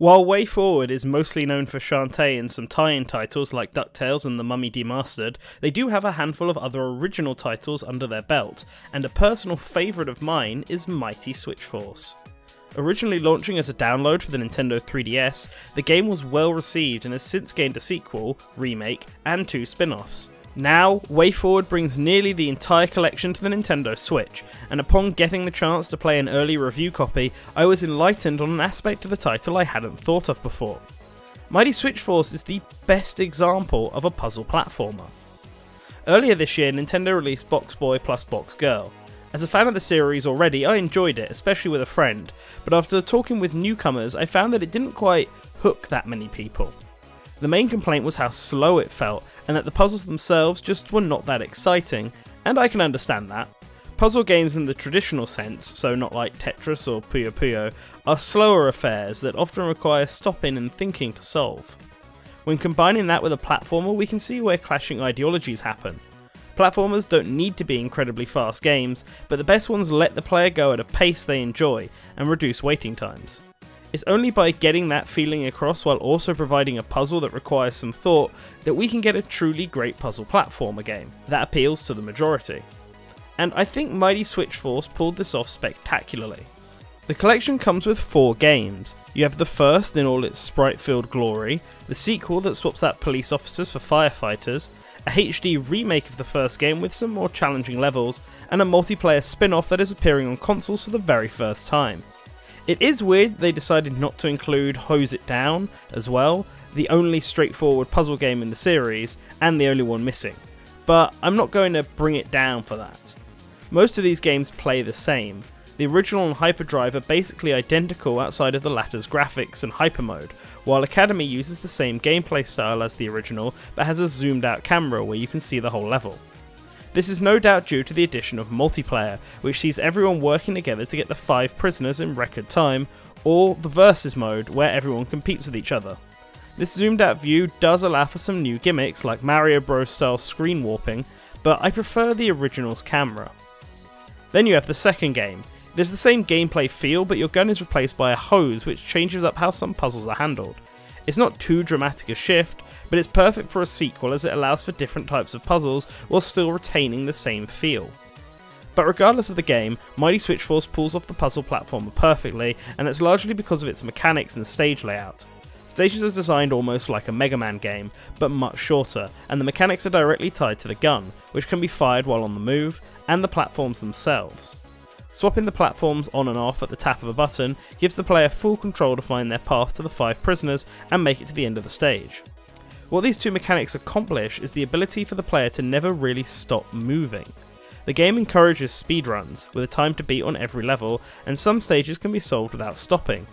While WayForward is mostly known for Shantae and some tie in titles like DuckTales and The Mummy Demastered, they do have a handful of other original titles under their belt, and a personal favourite of mine is Mighty Switch Force. Originally launching as a download for the Nintendo 3DS, the game was well received and has since gained a sequel, remake, and two spin offs. Now, WayForward brings nearly the entire collection to the Nintendo Switch, and upon getting the chance to play an early review copy, I was enlightened on an aspect of the title I hadn't thought of before. Mighty Switch Force is the best example of a puzzle platformer. Earlier this year, Nintendo released Box Boy plus Box Girl. As a fan of the series already, I enjoyed it, especially with a friend, but after talking with newcomers, I found that it didn't quite hook that many people. The main complaint was how slow it felt, and that the puzzles themselves just were not that exciting, and I can understand that. Puzzle games in the traditional sense, so not like Tetris or Puyo Puyo, are slower affairs that often require stopping and thinking to solve. When combining that with a platformer, we can see where clashing ideologies happen. Platformers don't need to be incredibly fast games, but the best ones let the player go at a pace they enjoy and reduce waiting times. It's only by getting that feeling across while also providing a puzzle that requires some thought that we can get a truly great puzzle platformer game that appeals to the majority. And I think Mighty Switch Force pulled this off spectacularly. The collection comes with four games. You have the first in all its sprite filled glory, the sequel that swaps out police officers for firefighters, a HD remake of the first game with some more challenging levels, and a multiplayer spin off that is appearing on consoles for the very first time. It is weird they decided not to include Hose It Down as well, the only straightforward puzzle game in the series, and the only one missing. But I'm not going to bring it down for that. Most of these games play the same. The original and Hyperdrive are basically identical outside of the latter's graphics and hyper mode, while Academy uses the same gameplay style as the original but has a zoomed out camera where you can see the whole level. This is no doubt due to the addition of multiplayer, which sees everyone working together to get the 5 prisoners in record time, or the versus mode, where everyone competes with each other. This zoomed out view does allow for some new gimmicks like Mario Bros style screen warping, but I prefer the original's camera. Then you have the second game. It is the same gameplay feel, but your gun is replaced by a hose, which changes up how some puzzles are handled. It's not too dramatic a shift, but it's perfect for a sequel as it allows for different types of puzzles while still retaining the same feel. But regardless of the game, Mighty Switch Force pulls off the puzzle platformer perfectly, and it's largely because of its mechanics and stage layout. Stages are designed almost like a Mega Man game, but much shorter, and the mechanics are directly tied to the gun, which can be fired while on the move, and the platforms themselves. Swapping the platforms on and off at the tap of a button gives the player full control to find their path to the five prisoners and make it to the end of the stage. What these two mechanics accomplish is the ability for the player to never really stop moving. The game encourages speedruns, with a time to beat on every level, and some stages can be solved without stopping.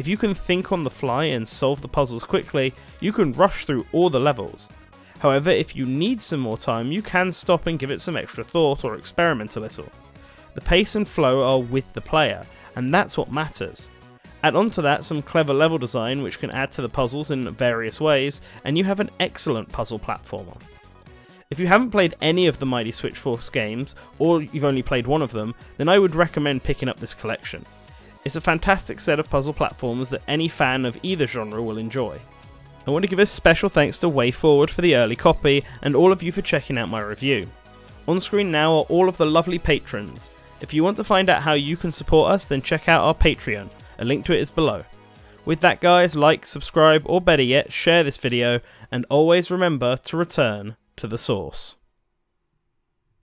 If you can think on the fly and solve the puzzles quickly, you can rush through all the levels. However, if you need some more time, you can stop and give it some extra thought or experiment a little. The pace and flow are with the player, and that's what matters. Add onto that some clever level design which can add to the puzzles in various ways, and you have an excellent puzzle platformer. If you haven't played any of the Mighty Switch Force games, or you've only played one of them, then I would recommend picking up this collection. It's a fantastic set of puzzle platforms that any fan of either genre will enjoy. I want to give a special thanks to WayForward for the early copy, and all of you for checking out my review. On screen now are all of the lovely patrons, if you want to find out how you can support us, then check out our Patreon. A link to it is below. With that, guys, like, subscribe, or better yet, share this video, and always remember to return to the source.